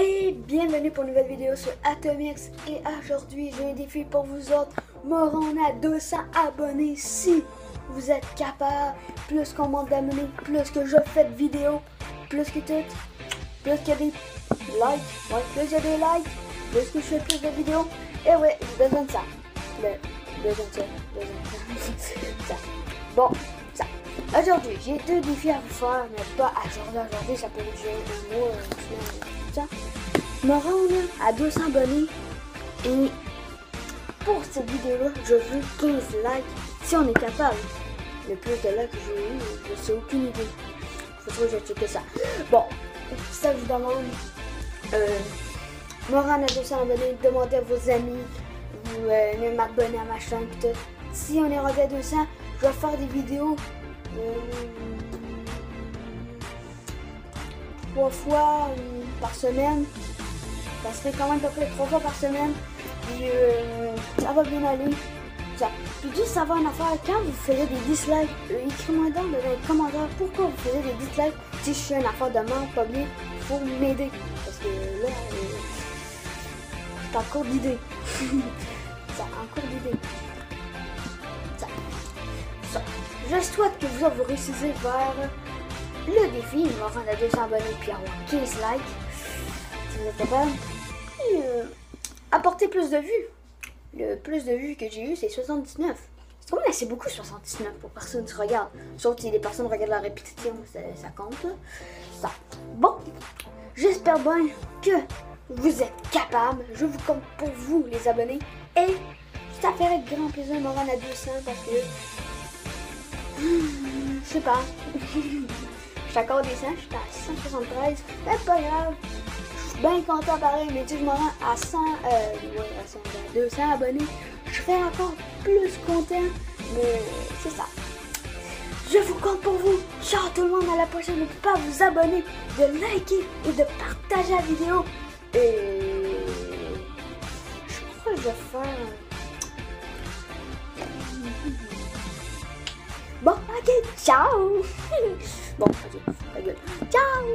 Et bienvenue pour une nouvelle vidéo sur Atomix. Et aujourd'hui j'ai un défi pour vous autres. Moron à 200 abonnés si vous êtes capable. Plus qu'on monte d'abonnés, plus que je fais de vidéos Plus que tout Plus qu'il y a des likes plus il des likes Plus que je fais plus de vidéos. Et ouais, j'ai besoin de ça Le, besoin de ça, besoin de ça. Bon, Aujourd'hui, j'ai deux défis à vous faire, mais pas aujourd'hui. Aujourd'hui, ça peut durer un mois, une semaine, ça. Me rendre à 200 abonnés. Et pour cette vidéo-là, je veux 15 likes si on est capable. Le plus de likes que j'ai eu, je aucune idée. Faut que je checker ça. Bon, ça vous demande. Euh, me à 200 abonnés, demandez à vos amis, vous euh, m'abonner à ma chaîne, tout. Si on est rendu à 200, je vais faire des vidéos trois fois euh, par semaine. Ça serait quand même à peu près trois fois par semaine. Et euh, ça va bien aller. Ça. Puis juste savoir une affaire, quand vous faites des dislikes, euh, écrivez-moi dans les commentaires pourquoi vous faites des dislikes. Si je suis une affaire de mort, pas bien, faut m'aider. Parce que là, euh, j'ai encore d'idées. ça, encore d'idées. Je souhaite que vous vous réussissez vers le défi. Va rendre à 200 abonnés puis avoir 15 likes. Si vous êtes capable. Et euh, apporter plus de vues. Le plus de vues que j'ai eu, c'est 79. C'est quand même assez beaucoup 79 pour personne qui regarde. Sauf si les personnes regardent la répétition, ça, compte. Ça. Bon, j'espère bien que vous êtes capables. Je vous compte pour vous, les abonnés. Et ça ferait grand plaisir de me rendre à 200 parce que je sais pas. je suis des 100, je suis à 173. Mais pas grave. Je suis bien content pareil, mais me rends à 100, euh, ouais, à 100, 200 abonnés, je serai encore plus content. Mais c'est ça. Je vous compte pour vous. Ciao tout le monde, à la prochaine. N'oubliez pas vous abonner, de liker et de partager la vidéo. Et je crois que je vais faire... Bon, ok, ciao Bon, ok, ta gueule. Ciao